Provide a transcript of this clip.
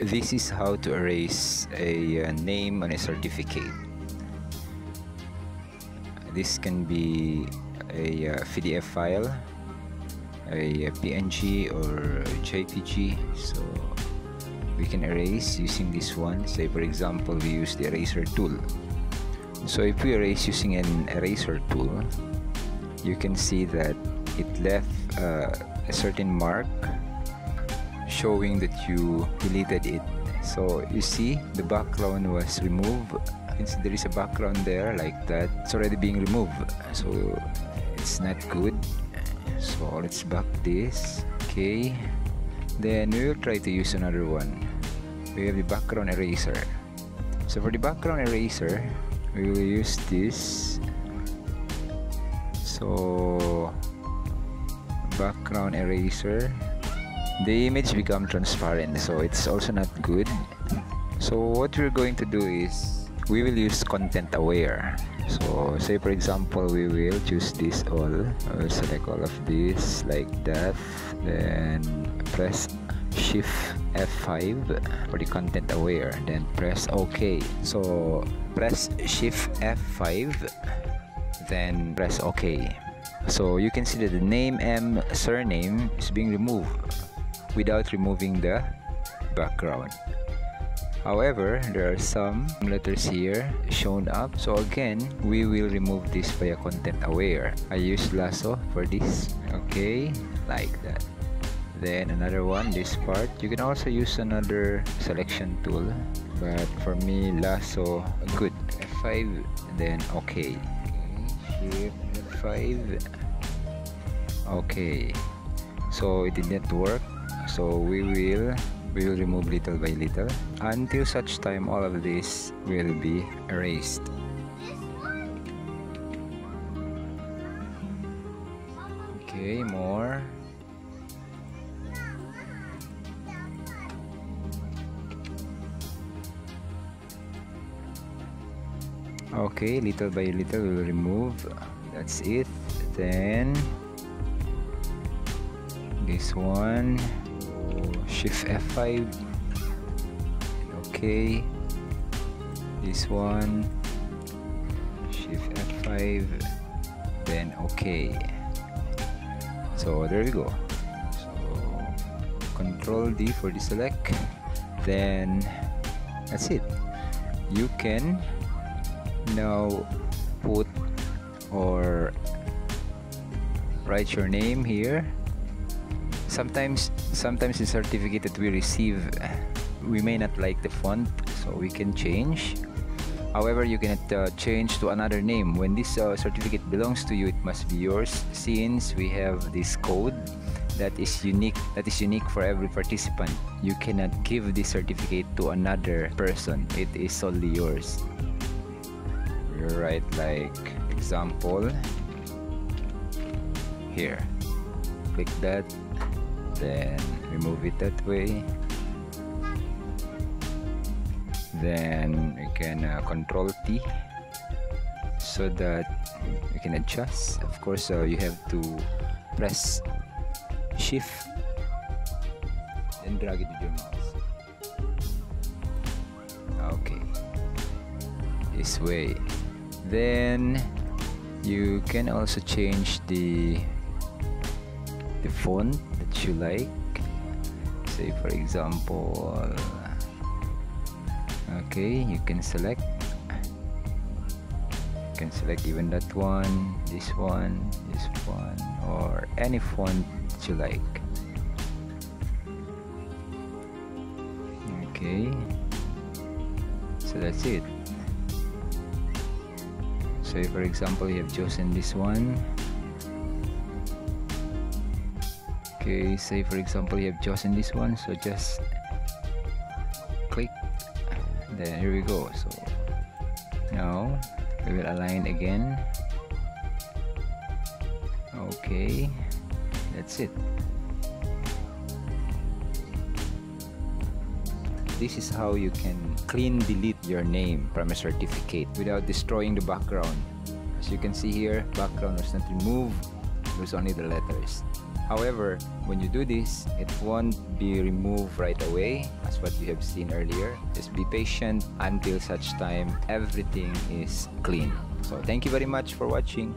This is how to erase a uh, name on a certificate. This can be a uh, PDF file, a, PNG or JPG. So we can erase using this one. Say for example, we use the eraser tool. So if we erase using an eraser tool, you can see that it left uh, a certain mark showing that you deleted it. So you see the background was removed. See there is a background there like that. It's already being removed. So it's not good. So let's back this. Okay. Then we will try to use another one. We have the background eraser. So for the background eraser we will use this. So background eraser the image become transparent so it's also not good. So what we're going to do is we will use content aware. So say for example we will choose this all we'll select all of this like that then press shift F5 for the content aware then press OK. So press shift F5 then press OK. So you can see that the name M surname is being removed without removing the background. However, there are some letters here shown up. So again, we will remove this via content aware. I use lasso for this. Okay, like that. Then another one, this part. You can also use another selection tool. But for me, lasso, good. F5, then okay. Shift F5. Okay. So it did not work so we will we will remove little by little. Until such time all of this will be erased. Okay more. Okay little by little we'll remove. That's it. Then this one shift F5 okay this one. Shift F5 then okay so there we go. So control D for the select then that's it. You can now put or write your name here sometimes sometimes the certificate that we receive we may not like the font so we can change. However you cannot uh, change to another name. When this uh, certificate belongs to you it must be yours since we have this code that is unique that is unique for every participant. You cannot give this certificate to another person. It is solely yours. You write like example here. Click that then remove it that way. Then we can uh, control T so that we can adjust. Of course uh, you have to press shift and drag it with your mouse. Okay. This way. Then you can also change the the font that you like. Say for example okay you can select. You can select even that one this one this one or any font that you like. Okay. So that's it. So for example you have chosen this one okay say for example you have chosen this one so just click. Then here we go. So now we will align again. Okay that's it. This is how you can clean delete your name from a certificate without destroying the background. As you can see here background was not removed there's only the letters. However, when you do this, it won't be removed right away as what you have seen earlier. Just be patient until such time everything is clean. So thank you very much for watching.